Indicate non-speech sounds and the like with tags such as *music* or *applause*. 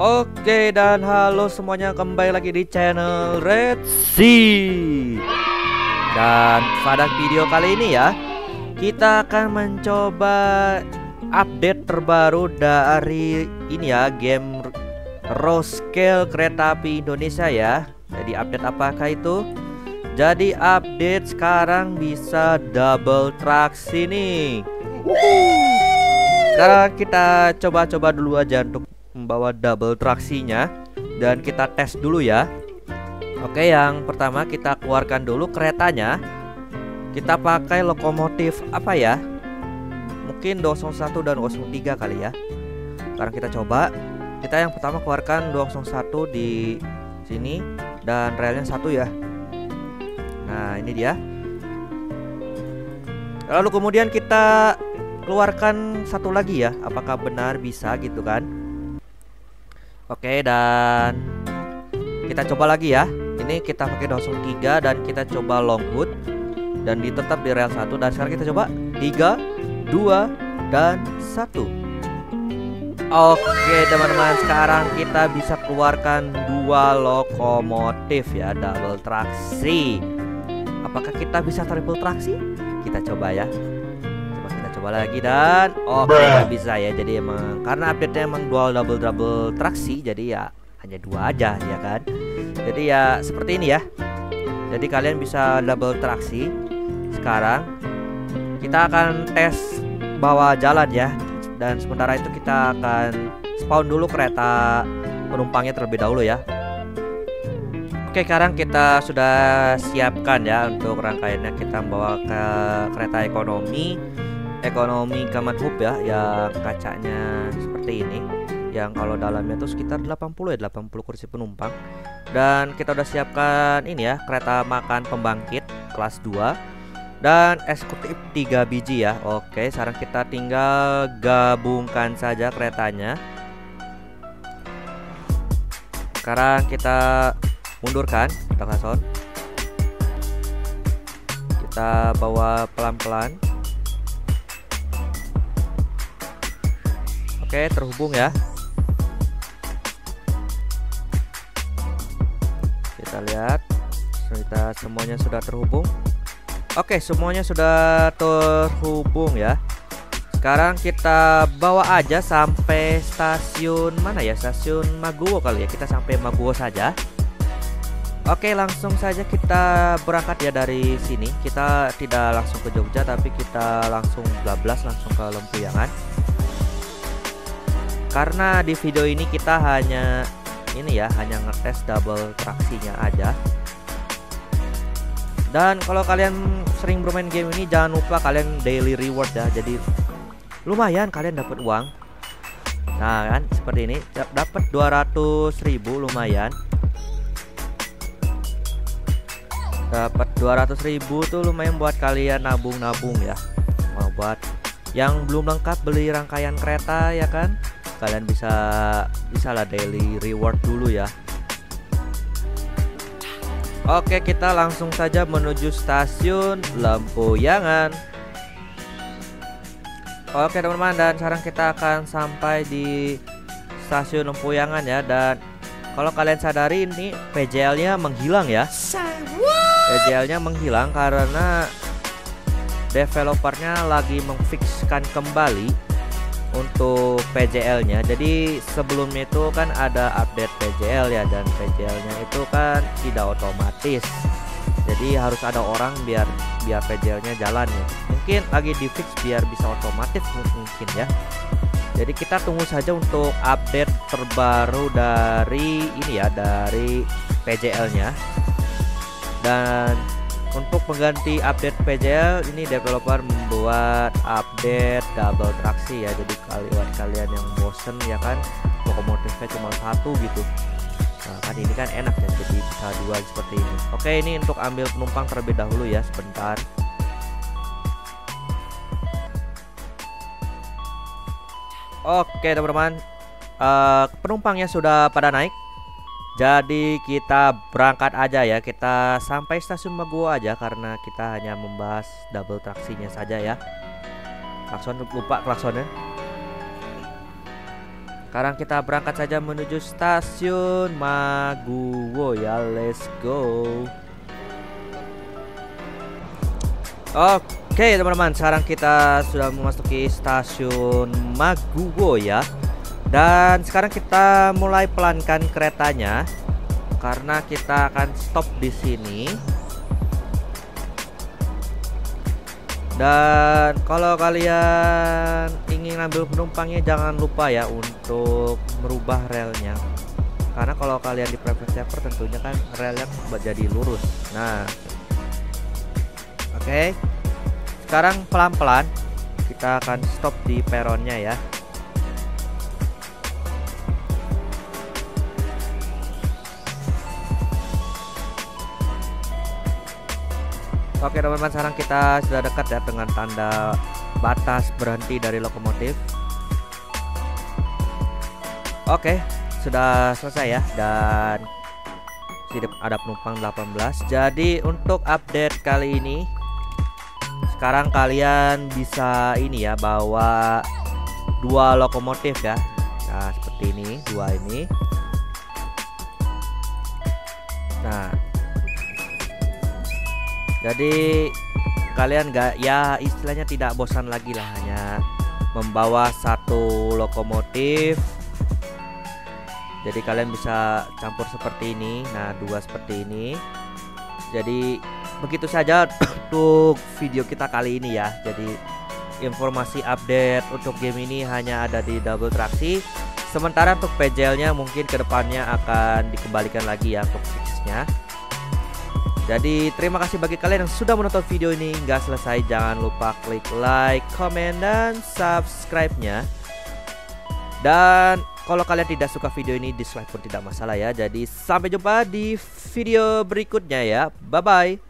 Oke dan halo semuanya kembali lagi di channel Red Sea. Dan pada video kali ini ya Kita akan mencoba update terbaru dari ini ya Game Roscale Kereta Api Indonesia ya. Jadi update apakah itu? Jadi update sekarang bisa double traksi nih. Sekarang kita coba-coba dulu aja untuk membawa double traksinya dan kita tes dulu ya. Oke, yang pertama kita keluarkan dulu keretanya. Kita pakai lokomotif apa ya? Mungkin 01 dan 03 kali ya. Sekarang kita coba. Kita yang pertama keluarkan 201 di sini dan relnya satu ya. Nah, ini dia. Lalu kemudian kita keluarkan satu lagi ya. Apakah benar bisa gitu kan? Oke dan kita coba lagi ya. Ini kita pakai 03 dan kita coba long hood. Dan ditetap di rel 1 Dan sekarang kita coba 3, 2, dan 1 Oke teman-teman. Sekarang kita bisa keluarkan dua lokomotif ya. Double traksi. Apakah kita bisa triple traksi? Kita coba ya coba lagi dan. Oke okay, bisa ya. Jadi emang karena update nya emang dual double double traksi jadi ya hanya dua aja ya kan? Jadi ya seperti ini ya. Jadi kalian bisa double traksi. Sekarang kita akan tes bawa jalan ya. Dan sementara itu kita akan spawn dulu kereta penumpangnya terlebih dahulu ya. Oke sekarang kita sudah siapkan ya untuk rangkaiannya. Kita membawa ke kereta ekonomi ekonomi Kamat Hub ya yang kacanya seperti ini yang kalau dalamnya tuh sekitar 80 ya 80 kursi penumpang. Dan kita udah siapkan ini ya kereta makan pembangkit kelas 2 dan eksekutif 3 biji ya. Oke sekarang kita tinggal gabungkan saja keretanya. Sekarang kita mundurkan kita klason kita bawa pelan-pelan Oke, terhubung ya. Kita lihat. Kita semuanya sudah terhubung. Oke, semuanya sudah terhubung ya. Sekarang kita bawa aja sampai stasiun mana ya? Stasiun Maguwo kali ya. Kita sampai Maguwo saja. Oke, langsung saja kita berangkat ya dari sini. Kita tidak langsung ke Jogja tapi kita langsung bablas langsung ke Lempuyangan karena di video ini kita hanya ini ya hanya ngetes double traksinya aja. Dan kalau kalian sering bermain game ini jangan lupa kalian daily reward ya. Jadi lumayan kalian dapat uang. Nah kan seperti ini. Dapat 200 ribu lumayan. Dapat 200 ribu tuh lumayan buat kalian nabung-nabung ya. Mau buat yang belum lengkap beli rangkaian kereta ya kan kalian bisa bisa lah daily reward dulu ya. Oke kita langsung saja menuju stasiun Lempuyangan Oke teman-teman dan sekarang kita akan sampai di stasiun Lempuyangan ya. Dan kalau kalian sadari ini PJL nya menghilang ya. PJL nya menghilang karena developernya lagi memfixkan kembali untuk PJL-nya. Jadi sebelumnya itu kan ada update PJL ya dan PJL-nya itu kan tidak otomatis. Jadi harus ada orang biar biar PJL-nya jalan ya. Mungkin lagi di fix biar bisa otomatis mungkin ya. Jadi kita tunggu saja untuk update terbaru dari ini ya dari PJL-nya. Dan untuk pengganti update PJL ini developer membuat update double traksi ya. Jadi kalian kalian yang bosen ya kan? Lokomotifnya cuma satu gitu. Nah kan ini kan enak ya jadi bisa dua seperti ini. Oke ini untuk ambil penumpang terlebih dahulu ya sebentar. Oke teman-teman. Uh, penumpangnya sudah pada naik jadi kita berangkat aja ya Kita sampai stasiun Maguwo aja Karena kita hanya membahas double traksinya saja ya Klakson lupa klaksonnya Sekarang kita berangkat saja menuju stasiun Maguwo ya. Let's go. Oke teman-teman, sekarang kita sudah memasuki stasiun Maguwo ya. Dan sekarang kita mulai pelankan keretanya karena kita akan stop di sini. Dan kalau kalian ingin ambil penumpangnya jangan lupa ya untuk merubah relnya. Karena kalau kalian di private server tentunya kan relnya jadi lurus. Nah, oke. Okay. Sekarang pelan-pelan kita akan stop di peronnya ya. Oke teman-teman sekarang kita sudah dekat ya dengan tanda batas berhenti dari lokomotif. Oke sudah selesai ya dan ada penumpang 18 jadi untuk update kali ini sekarang kalian bisa ini ya bawa dua lokomotif ya. Nah seperti ini dua ini. Nah jadi kalian gak ya istilahnya tidak bosan lagi lah hanya membawa satu lokomotif. Jadi kalian bisa campur seperti ini nah dua seperti ini. Jadi begitu saja *coughs* untuk video kita kali ini ya. Jadi informasi update untuk game ini hanya ada di double traksi. Sementara untuk PJL mungkin ke depannya akan dikembalikan lagi ya untuk fixnya jadi terima kasih bagi kalian yang sudah menonton video ini. Nggak selesai jangan lupa klik like, comment, dan subscribe-nya. Dan kalau kalian tidak suka video ini dislike pun tidak masalah ya. Jadi sampai jumpa di video berikutnya ya. Bye-bye